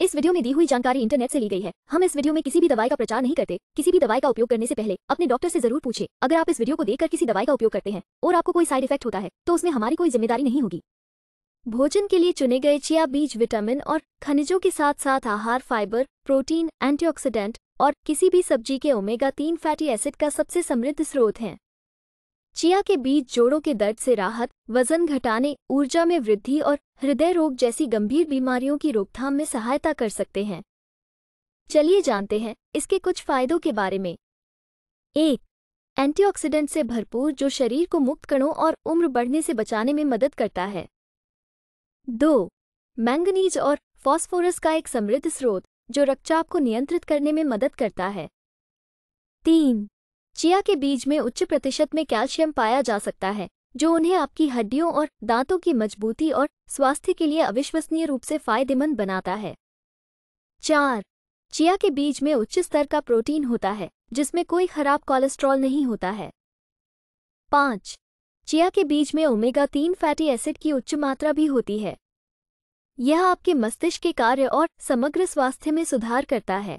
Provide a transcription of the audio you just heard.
इस वीडियो में दी हुई जानकारी इंटरनेट से ली गई है। हम इस वीडियो में किसी भी दवाई का प्रचार नहीं करते। किसी भी दवाई का उपयोग करने से पहले अपने डॉक्टर से ज़रूर पूछे। अगर आप इस वीडियो को देखकर किसी दवाई का उपयोग करते हैं और आपको कोई साइड इफ़ेक्ट होता है तो उसमें हमारी कोई ज़िम्मेदारी नहीं होगी। भोजन के लिए चुने गए चिया बीज, विटामिन और खनिजों के साथ साथ आहार, फाइबर, प्रोटीन, एंटीऑक्सीडेंट और किसी भी सब्ज़ी के ओमेगा तीन फैटी एसिड का सबसे समृद्ध स्रोत हैं। चिया के बीज जोड़ों के दर्द से राहत, वज़न घटाने, ऊर्जा में वृद्धि और हृदय रोग जैसी गंभीर बीमारियों की रोकथाम में सहायता कर सकते हैं। चलिए जानते हैं इसके कुछ फायदों के बारे में। एक, एंटीऑक्सीडेंट से भरपूर जो शरीर को मुक्त कणों और उम्र बढ़ने से बचाने में मदद करता है। दो, मैंगनीज और फॉस्फोरस का एक समृद्ध स्रोत जो रक्तचाप को नियंत्रित करने में मदद करता है। तीन चिया के बीज में उच्च प्रतिशत में कैल्शियम पाया जा सकता है, जो उन्हें आपकी हड्डियों और दांतों की मजबूती और स्वास्थ्य के लिए अविश्वसनीय रूप से फ़ायदेमंद बनाता है। चार, चिया के बीज में उच्च स्तर का प्रोटीन होता है, जिसमें कोई खराब कोलेस्ट्रॉल नहीं होता है। पाँच, चिया के बीज में ओमेगा तीन फैटी एसिड की उच्च मात्रा भी होती है। यह आपके मस्तिष्क के कार्य और समग्र स्वास्थ्य में सुधार करता है।